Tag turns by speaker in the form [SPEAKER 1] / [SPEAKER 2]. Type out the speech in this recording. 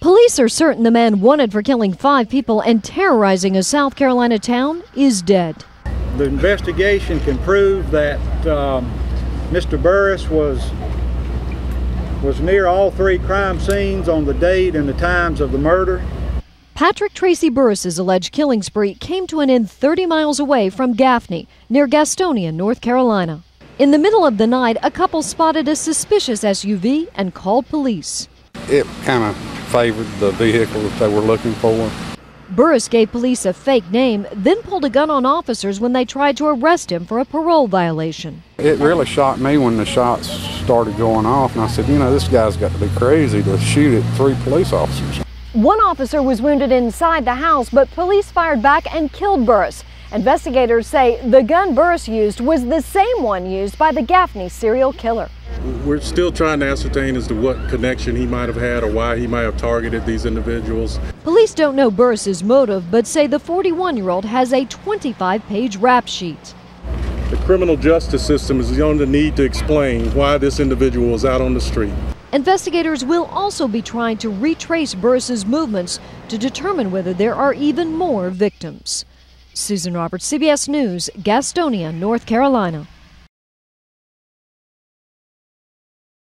[SPEAKER 1] Police are certain the man wanted for killing five people and terrorizing a South Carolina town is dead.
[SPEAKER 2] The investigation can prove that um, Mr. Burris was was near all three crime scenes on the date and the times of the murder.
[SPEAKER 1] Patrick Tracy Burris's alleged killing spree came to an end 30 miles away from Gaffney, near Gastonia, North Carolina. In the middle of the night, a couple spotted a suspicious SUV and called police.
[SPEAKER 3] It kind of favored the vehicle that they were looking for.
[SPEAKER 1] Burris gave police a fake name, then pulled a gun on officers when they tried to arrest him for a parole violation.
[SPEAKER 3] It really shocked me when the shots started going off, and I said, you know, this guy's got to be crazy to shoot at three police officers.
[SPEAKER 1] One officer was wounded inside the house, but police fired back and killed Burris. Investigators say the gun Burris used was the same one used by the Gaffney serial killer.
[SPEAKER 4] We're still trying to ascertain as to what connection he might have had or why he might have targeted these individuals.
[SPEAKER 1] Police don't know Burris's motive, but say the 41 year old has a 25 page rap sheet.
[SPEAKER 4] The criminal justice system is going to need to explain why this individual is out on the street.
[SPEAKER 1] Investigators will also be trying to retrace Burris's movements to determine whether there are even more victims. Susan Roberts, CBS News, Gastonia, North Carolina.